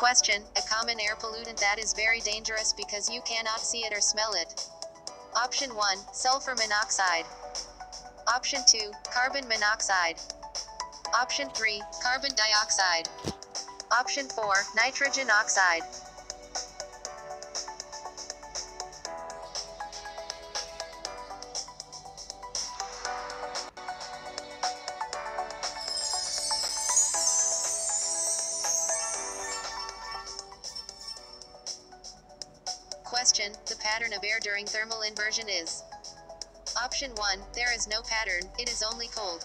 Question A common air pollutant that is very dangerous because you cannot see it or smell it. Option 1 Sulfur monoxide. Option 2 Carbon monoxide. Option 3 Carbon dioxide. Option 4 Nitrogen oxide. Pattern of air during thermal inversion is Option 1 There is no pattern, it is only cold.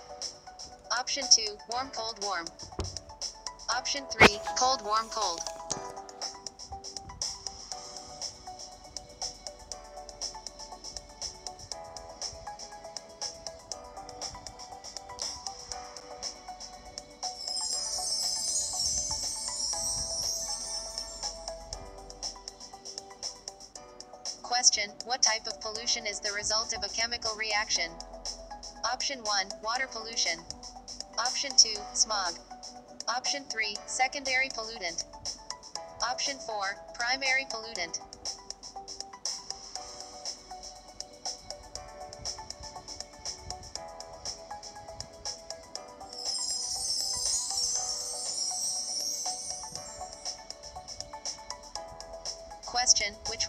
Option 2 Warm, cold, warm. Option 3 Cold, warm, cold. Question What type of pollution is the result of a chemical reaction? Option 1 Water pollution. Option 2 Smog. Option 3 Secondary pollutant. Option 4 Primary pollutant.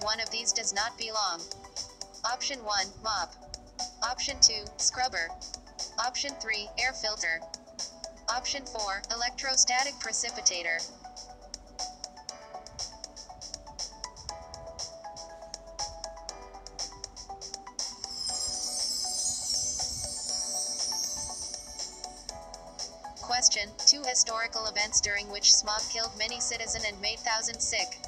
One of these does not belong? Option 1 Mop. Option 2 Scrubber. Option 3 Air filter. Option 4 Electrostatic precipitator. Question Two historical events during which smog killed many citizens and made thousands sick.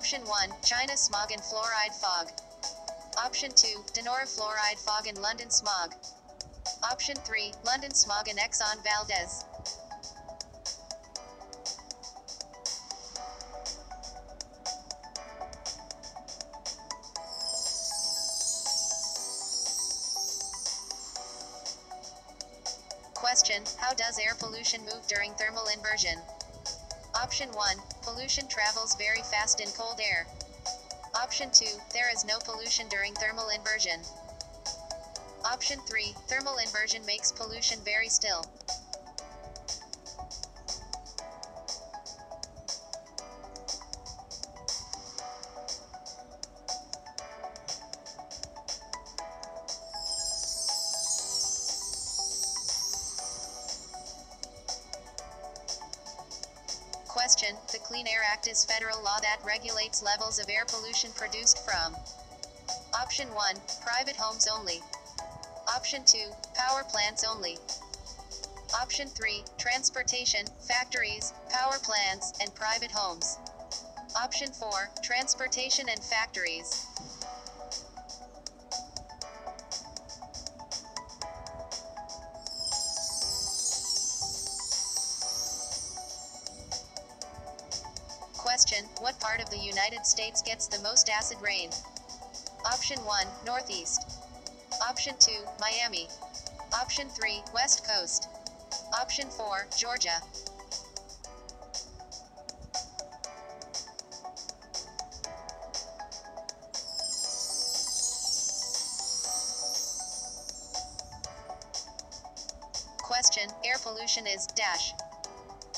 Option 1 China smog and fluoride fog. Option 2 Donora Fluoride fog and London smog. Option 3 London smog and Exxon Valdez. Question How does air pollution move during thermal inversion? Option 1 Pollution travels very fast in cold air. Option 2 There is no pollution during thermal inversion. Option 3 Thermal inversion makes pollution very still. Clean Air Act is federal law that regulates levels of air pollution produced from Option 1 Private homes only. Option 2 Power plants only. Option 3 Transportation, factories, power plants, and private homes. Option 4 Transportation and factories. The United States gets the most acid rain? Option 1 Northeast. Option 2 Miami. Option 3 West Coast. Option 4 Georgia. Question Air pollution is dash.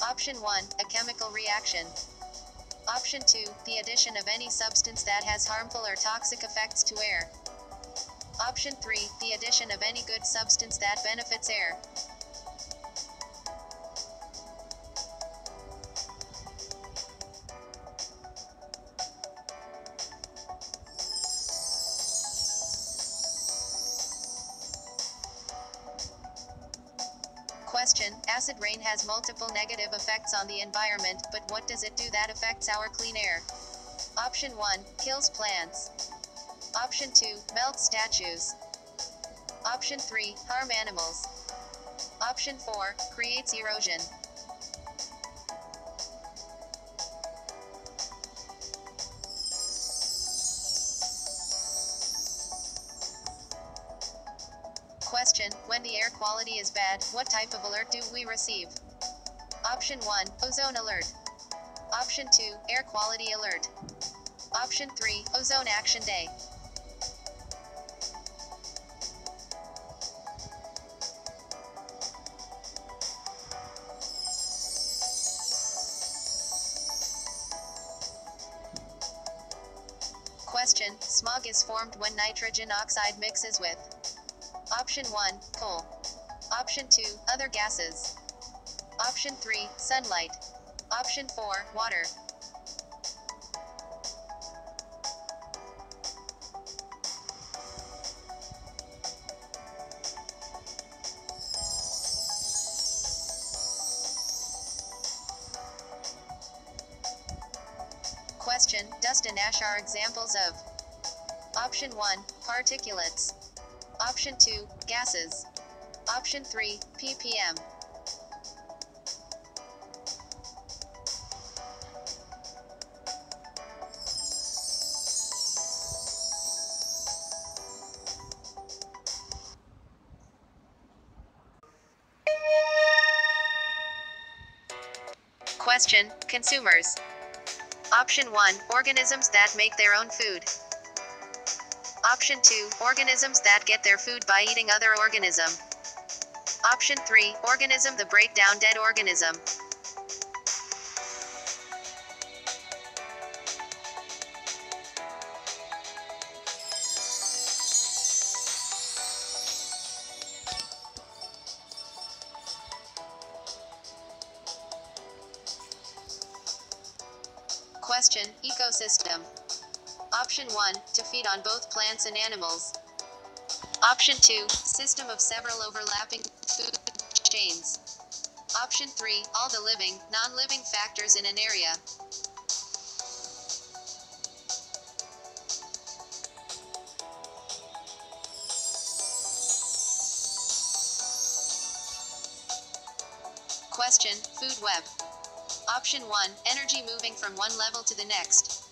Option 1 A chemical reaction. Option 2 The addition of any substance that has harmful or toxic effects to air. Option 3 The addition of any good substance that benefits air. Question Acid rain has multiple negative effects on the environment, but what does it do that affects our clean air? Option 1 Kills plants. Option 2 Melts statues. Option 3 Harm animals. Option 4 Creates erosion. Question When the air quality is bad, what type of alert do we receive? Option 1 Ozone alert. Option 2, air quality alert. Option 3, ozone action day. Question, smog is formed when nitrogen oxide mixes with Option 1, coal. Option 2, other gases. Option 3, sunlight. Option 4, water. Question, dust and ash are examples of Option 1, particulates. Option 2, gases. Option 3, ppm. Question, consumers. Option 1, organisms that make their own food. Option 2, organisms that get their food by eating other organism. Option 3, organism the break down dead organism. Question, ecosystem. Option 1, to feed on both plants and animals. Option 2, system of several overlapping food chains. Option 3, all the living, non-living factors in an area. Question, food web. Option 1, energy moving from one level to the next.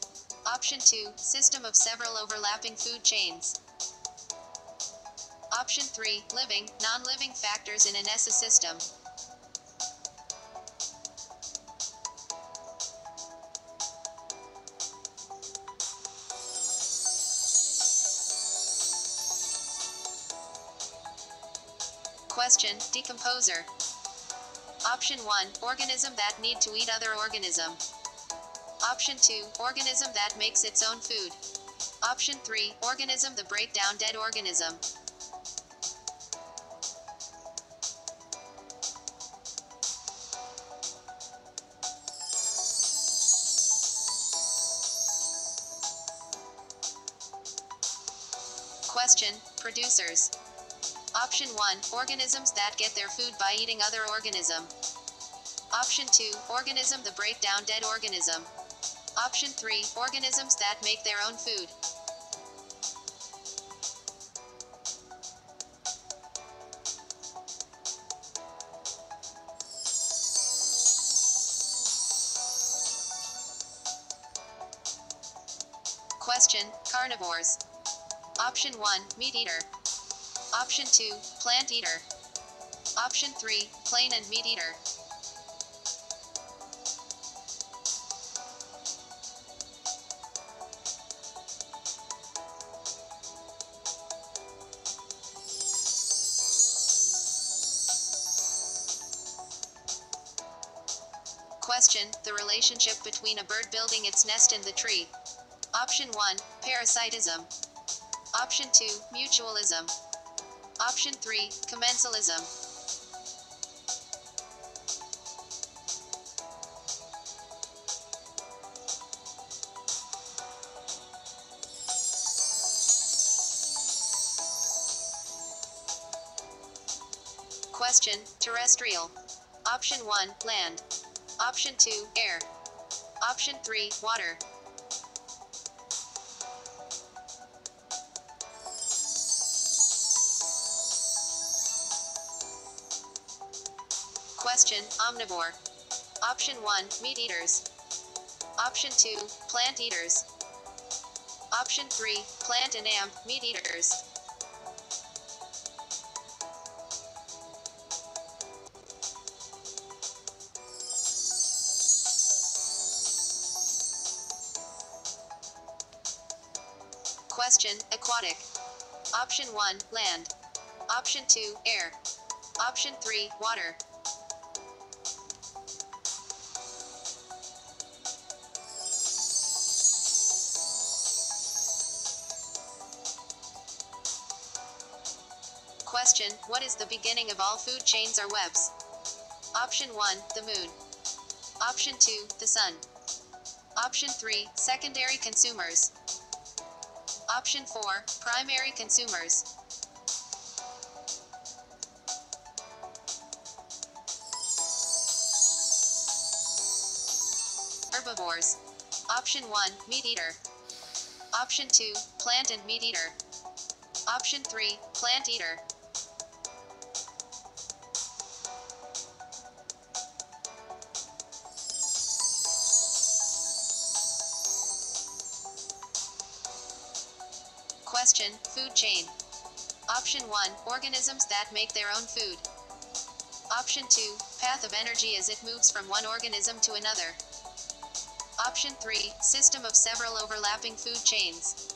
Option 2, system of several overlapping food chains. Option 3, living, non-living factors in an ecosystem. Question, decomposer. Option 1, organism that need to eat other organism. Option 2, organism that makes its own food. Option 3, organism the break down dead organism. Question, producers. Option 1, organisms that get their food by eating other organism. Option 2, organism the break down dead organism. Option 3, organisms that make their own food. Question, carnivores. Option 1, meat eater. Option 2, plant eater. Option 3, plain and meat eater. Relationship between a bird building its nest in the tree. Option 1, parasitism. Option 2, mutualism. Option 3, commensalism. Question, terrestrial. Option 1, land. Option 2, air. Option 3, water. Question, omnivore. Option 1, meat eaters. Option 2, plant eaters. Option 3, plant and am, meat eaters. Question Aquatic. Option 1 Land. Option 2 Air. Option 3 Water. Question What is the beginning of all food chains or webs? Option 1 The moon. Option 2 The sun. Option 3 Secondary consumers. Option 4 Primary consumers. Herbivores. Option 1 Meat eater. Option 2 Plant and meat eater. Option 3 Plant eater. Food chain. Option 1 Organisms that make their own food. Option 2 Path of energy as it moves from one organism to another. Option 3 System of several overlapping food chains.